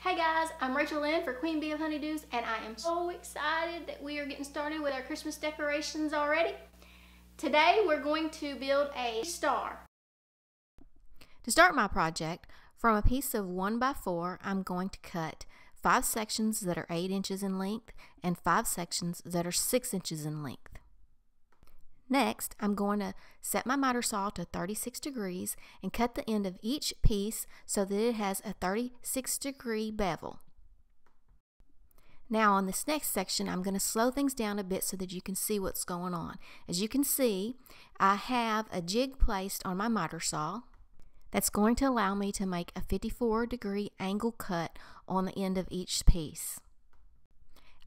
Hey guys, I'm Rachel Lynn for Queen Bee of Honey Dos and I am so excited that we are getting started with our Christmas decorations already. Today we're going to build a star. To start my project, from a piece of 1 by 4 I'm going to cut 5 sections that are 8 inches in length and 5 sections that are 6 inches in length. Next, I'm going to set my miter saw to 36 degrees and cut the end of each piece so that it has a 36 degree bevel. Now on this next section, I'm going to slow things down a bit so that you can see what's going on. As you can see, I have a jig placed on my miter saw that's going to allow me to make a 54 degree angle cut on the end of each piece.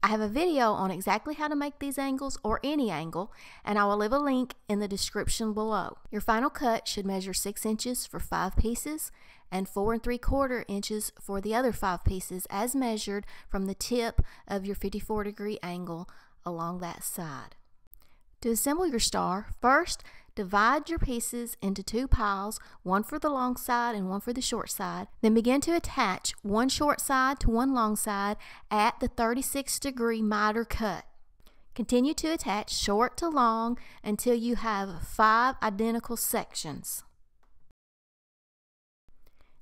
I have a video on exactly how to make these angles or any angle and I will leave a link in the description below. Your final cut should measure 6 inches for 5 pieces and 4 and 3 quarter inches for the other 5 pieces as measured from the tip of your 54 degree angle along that side. To assemble your star, first Divide your pieces into two piles, one for the long side and one for the short side. Then begin to attach one short side to one long side at the 36 degree miter cut. Continue to attach short to long until you have five identical sections.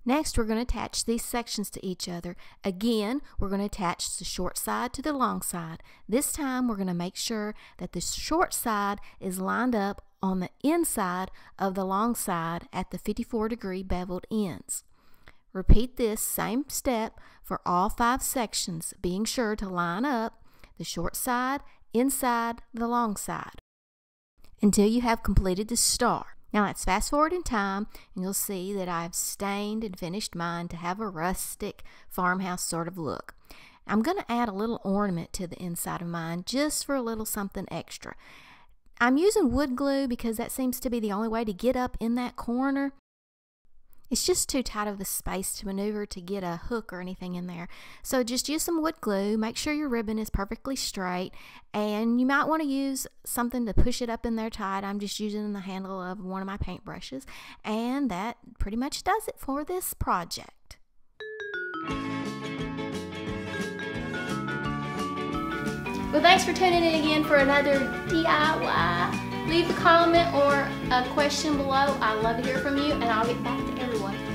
Next, we're going to attach these sections to each other. Again, we're going to attach the short side to the long side. This time, we're going to make sure that the short side is lined up on the inside of the long side at the 54 degree beveled ends. Repeat this same step for all five sections, being sure to line up the short side inside the long side until you have completed the star. Now let's fast forward in time and you'll see that I've stained and finished mine to have a rustic farmhouse sort of look. I'm going to add a little ornament to the inside of mine just for a little something extra. I'm using wood glue because that seems to be the only way to get up in that corner. It's just too tight of a space to maneuver to get a hook or anything in there. So just use some wood glue. Make sure your ribbon is perfectly straight. And you might want to use something to push it up in there tight. I'm just using the handle of one of my paintbrushes. And that pretty much does it for this project. Well, thanks for tuning in again for another DIY. Leave a comment or a question below. I love to hear from you, and I'll get back to everyone.